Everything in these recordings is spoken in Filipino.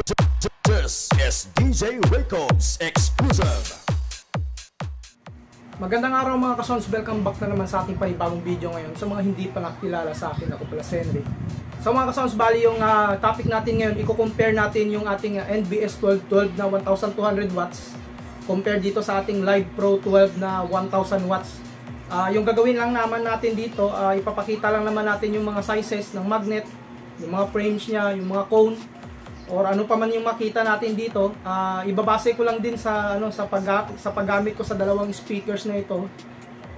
This is DJ Records exclusive. Magandang araw mga kasons, welcome back na naman sa ating panibagong video ngayon. Sa mga hindi pa nakilala sa akin, ako pala si Henry. So mga kasons, bali yung uh, topic natin ngayon, i-compare natin yung ating uh, NBS 1212 na 1200 watts compare dito sa ating Live Pro 12 na 1000 watts. Uh, yung gagawin lang naman natin dito, uh, ipapakita lang naman natin yung mga sizes ng magnet, yung mga frames niya, yung mga cone, or ano pa man yung makita natin dito, uh, ibabase ko lang din sa ano sa pag sa paggamit ko sa dalawang speakers na ito.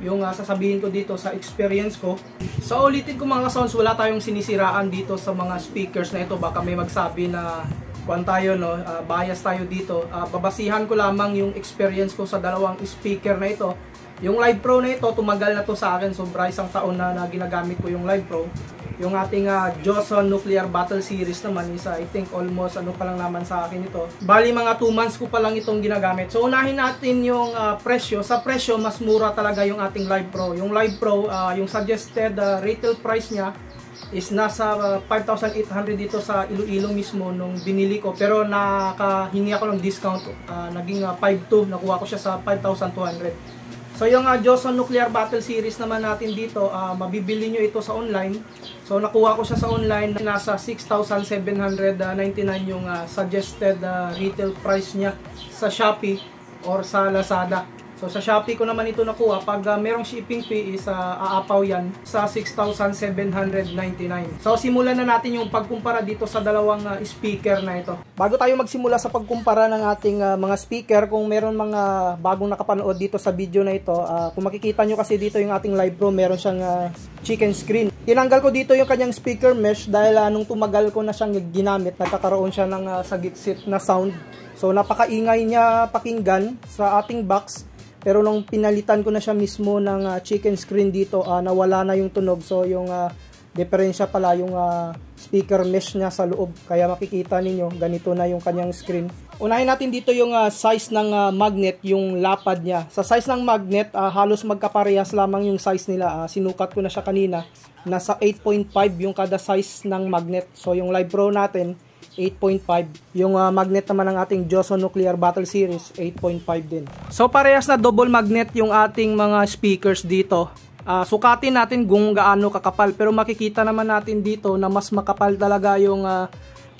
Yung uh, sasabihin ko dito sa experience ko. So ulitin ko mga sounds, wala tayong sinisiraan dito sa mga speakers na ito. Baka may magsabi na kwan tayo no, uh, bias tayo dito. Uh, babasihan ko lamang yung experience ko sa dalawang speaker na ito. Yung Live Pro na ito, tumagal na to sa akin. Sobra isang taon na, na ginagamit ko yung Live Pro. Yung ating uh, Johnson Nuclear Battle Series naman is uh, I think almost ano pa lang naman sa akin ito. Bali mga 2 months ko pa lang itong ginagamit. So unahin natin yung uh, presyo. Sa presyo mas mura talaga yung ating Live Pro. Yung Live Pro, uh, yung suggested uh, retail price niya is nasa uh, 5,800 dito sa Iloilo mismo nung binili ko. Pero nakahingi ako ng discount. Uh, naging uh, 5,200. Nakuha ko siya sa 5,200. So yung uh, Johnson Nuclear Battle Series naman natin dito, uh, mabibili nyo ito sa online. So nakuha ko siya sa online, nasa 6,799 yung uh, suggested uh, retail price niya sa Shopee or sa Lazada. So sa Shopee ko naman ito nakuha. Pag uh, merong shipping fee is uh, aapaw yan sa 6,799. So simulan na natin yung pagkumpara dito sa dalawang uh, speaker na ito. Bago tayo magsimula sa pagkumpara ng ating uh, mga speaker, kung meron mga bagong nakapanood dito sa video na ito, uh, kung makikita nyo kasi dito yung ating Live Pro, meron siyang uh, chicken screen. Tinanggal ko dito yung kanyang speaker mesh dahil uh, nung tumagal ko na siyang ginamit, nagkakaroon siya ng uh, sagit-sit na sound. So napakaingay niya pakinggan sa ating box pero nung pinalitan ko na siya mismo ng uh, chicken screen dito, uh, nawala na yung tunog. So yung uh, diferensya pala yung uh, speaker mesh niya sa loob. Kaya makikita ninyo, ganito na yung kanyang screen. Unahin natin dito yung uh, size ng uh, magnet, yung lapad niya. Sa size ng magnet, uh, halos magkaparehas lamang yung size nila. Uh, sinukat ko na siya kanina. Nasa 8.5 yung kada size ng magnet. So yung Live Pro natin, 8.5. Yung uh, magnet naman ng ating Johnson Nuclear Battle Series, 8.5 din. So parehas na double magnet yung ating mga speakers dito. Uh, sukatin natin kung gaano kakapal pero makikita naman natin dito na mas makapal talaga yung uh,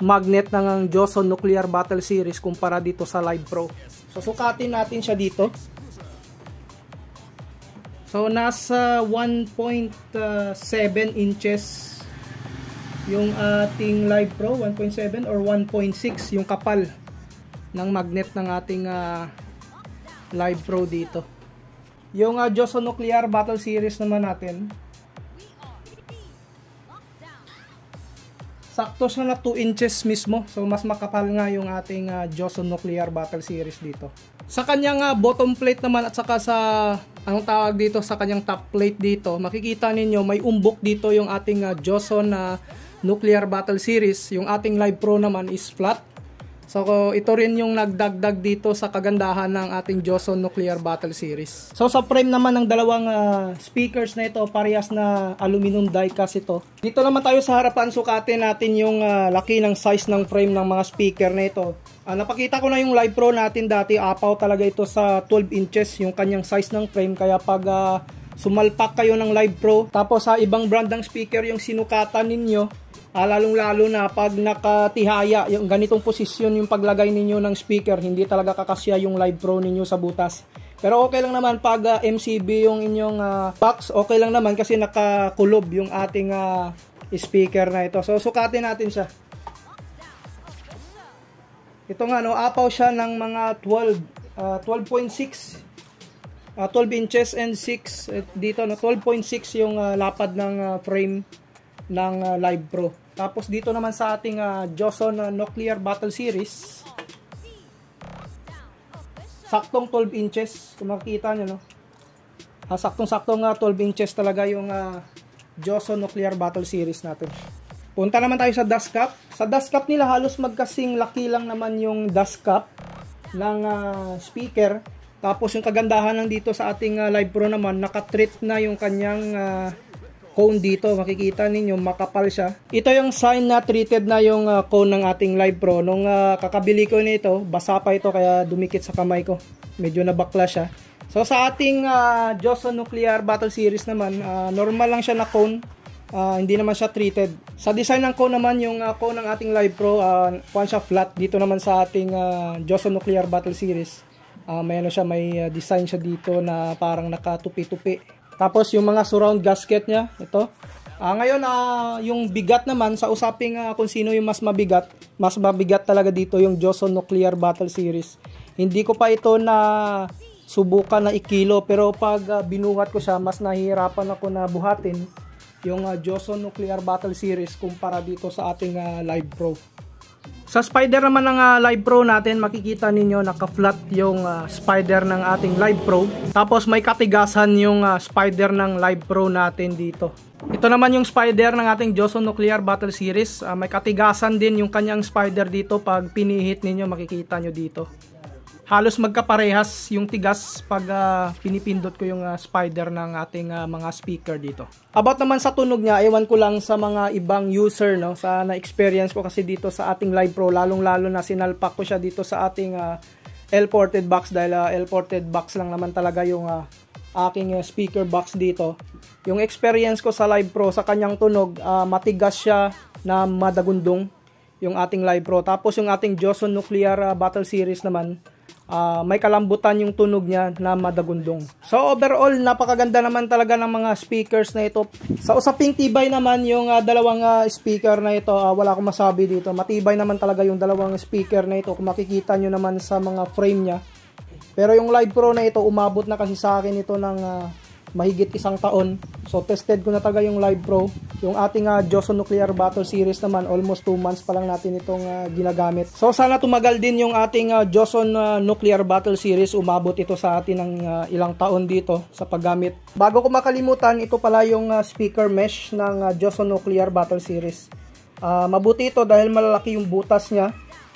magnet ng Johnson Nuclear Battle Series kumpara dito sa Live Pro. So sukatin natin siya dito. So nasa 1.7 inches yung ating Live Pro 1.7 or 1.6 yung kapal ng magnet ng ating uh, Live Pro dito. Yung uh, Joso Nuclear Battle Series naman natin. Sakto siya na 2 inches mismo. So mas makapal nga yung ating uh, Joso Nuclear Battle Series dito. Sa kanyang uh, bottom plate naman at saka sa anong tawag dito sa kanyang top plate dito, makikita ninyo may umbok dito yung ating uh, Joson na uh, Nuclear Battle Series. Yung ating Live Pro naman is flat. So ito rin yung nagdagdag dito sa kagandahan ng ating Johnson Nuclear Battle Series. So sa frame naman ng dalawang uh, speakers na ito, parehas na aluminum die-cast ito. Dito naman tayo sa harapan, sukatin natin yung uh, laki ng size ng frame ng mga speaker na ito. Uh, napakita ko na yung Live Pro natin dati, apaw talaga ito sa 12 inches yung kanyang size ng frame. Kaya pag uh, sumalpak kayo ng Live Pro, tapos sa uh, ibang brand ng speaker yung sinukatan ninyo, Uh, lalong-lalo na pag nakatihaya, yung ganitong posisyon yung paglagay ninyo ng speaker, hindi talaga kakasya yung Live Pro ninyo sa butas. Pero okay lang naman pag uh, ah, MCB yung inyong uh, box, okay lang naman kasi nakakulob yung ating uh, speaker na ito. So sukatin natin siya. Ito nga no, apaw siya ng mga 12 uh, 12.6 uh, 12 inches and 6 uh, dito no 12.6 yung uh, lapad ng uh, frame ng uh, Live Pro. Tapos dito naman sa ating uh, Johnson uh, Nuclear Battle Series. Saktong 12 inches. Kung makikita nyo, no? Uh, saktong-saktong uh, 12 inches talaga yung uh, Johnson Nuclear Battle Series natin. Punta naman tayo sa dust cap. Sa dust cap nila halos magkasing laki lang naman yung dust cap ng uh, speaker. Tapos yung kagandahan lang dito sa ating uh, Live Pro naman, nakatreat na yung kanyang uh, cone dito. Makikita ninyo, makapal siya. Ito yung sign na treated na yung uh, cone ng ating Live Pro. Nung uh, kakabili ko nito, basa pa ito kaya dumikit sa kamay ko. Medyo nabakla siya. So sa ating uh, Johnson Nuclear Battle Series naman, uh, normal lang siya na cone. Uh, hindi naman siya treated. Sa design ng cone naman, yung uh, cone ng ating Live Pro, uh, siya flat dito naman sa ating uh, Johnson Nuclear Battle Series. Uh, may ano siya, may uh, design siya dito na parang nakatupi-tupi. Tapos yung mga surround gasket niya, ito. Uh, ngayon, uh, yung bigat naman, sa usaping uh, kung sino yung mas mabigat, mas mabigat talaga dito yung Johnson Nuclear Battle Series. Hindi ko pa ito na subukan na ikilo, pero pag uh, binuhat ko siya, mas nahihirapan ako na buhatin yung uh, Johnson Nuclear Battle Series kumpara dito sa ating uh, Live Pro. Sa spider naman ng uh, Live Pro natin, makikita ninyo naka-flat yung uh, spider ng ating Live Pro. Tapos may katigasan yung uh, spider ng Live Pro natin dito. Ito naman yung spider ng ating Johnson Nuclear Battle Series. Uh, may katigasan din yung kanyang spider dito pag pinihit ninyo, makikita nyo dito halos magkaparehas yung tigas pag uh, pinipindot ko yung uh, spider ng ating uh, mga speaker dito. About naman sa tunog niya, ewan ko lang sa mga ibang user no, sa na-experience ko kasi dito sa ating Live Pro, lalong-lalo na sinalpak ko siya dito sa ating uh, L-ported box dahil uh, L-ported box lang naman talaga yung uh, aking uh, speaker box dito. Yung experience ko sa Live Pro sa kanyang tunog, uh, matigas siya na madagundong yung ating Live Pro. Tapos yung ating Johnson Nuclear uh, Battle Series naman, uh, may kalambutan yung tunog niya na madagundong. So overall, napakaganda naman talaga ng mga speakers na ito. Sa usaping tibay naman yung uh, dalawang uh, speaker na ito, uh, wala akong masabi dito. Matibay naman talaga yung dalawang speaker na ito kung makikita nyo naman sa mga frame niya. Pero yung Live Pro na ito, umabot na kasi sa akin ito ng uh, mahigit isang taon. So tested ko na talaga yung Live Pro. Yung ating uh, Johnson Nuclear Battle Series naman, almost 2 months pa lang natin itong uh, ginagamit. So sana tumagal din yung ating uh, Johnson uh, Nuclear Battle Series. Umabot ito sa atin ng uh, ilang taon dito sa paggamit. Bago ko makalimutan, ito pala yung uh, speaker mesh ng uh, Johnson Nuclear Battle Series. Uh, mabuti ito dahil malalaki yung butas niya.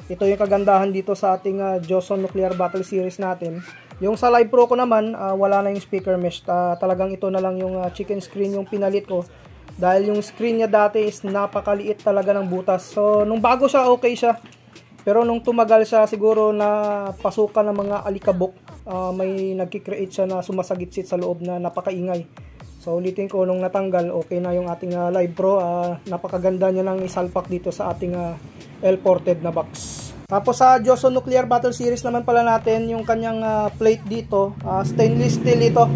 Ito yung kagandahan dito sa ating uh, Johnson Nuclear Battle Series natin. Yung sa Live Pro ko naman, uh, wala na yung speaker mesh. Uh, talagang ito na lang yung uh, chicken screen yung pinalit ko. Dahil yung screen niya dati is napakaliit talaga ng butas. So, nung bago siya, okay siya. Pero nung tumagal siya, siguro na pasukan ng mga alikabok, uh, may nagkikreate siya na sumasagitsit sa loob na napakaingay. So, ulitin ko, nung natanggal, okay na yung ating uh, Live Pro. Uh, napakaganda niya lang isalpak dito sa ating uh, L-ported na box. Tapos sa Johnson Nuclear Battle Series naman pala natin yung kanyang uh, plate dito, uh, stainless steel ito.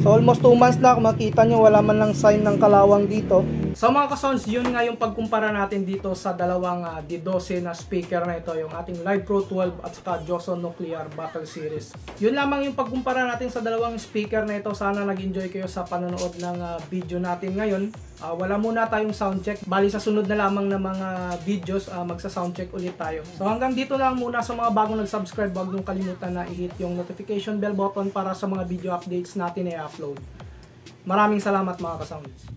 So almost 2 months na, kung makita nyo wala man lang sign ng kalawang dito. So mga kasons, yun nga yung pagkumpara natin dito sa dalawang uh, D12 na speaker na ito, yung ating Live Pro 12 at saka Johnson Nuclear Battle Series. Yun lamang yung pagkumpara natin sa dalawang speaker na ito. Sana nag-enjoy kayo sa panonood ng uh, video natin ngayon. Uh, wala muna tayong sound check. Bali sa sunod na lamang na mga videos, uh, magsa-sound check ulit tayo. So hanggang dito lang muna sa mga bagong nag-subscribe, huwag niyong kalimutan na i-hit yung notification bell button para sa mga video updates natin i-upload. Maraming salamat mga kasounds.